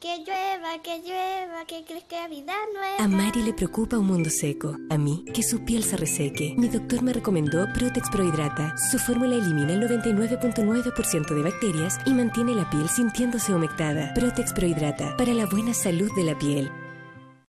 Que llueva, que llueva, que crezca vida nueva. A Mari le preocupa un mundo seco. A mí, que su piel se reseque. Mi doctor me recomendó Protex Prohidrata. Su fórmula elimina el 99.9% de bacterias y mantiene la piel sintiéndose humectada. Protex Prohidrata, para la buena salud de la piel.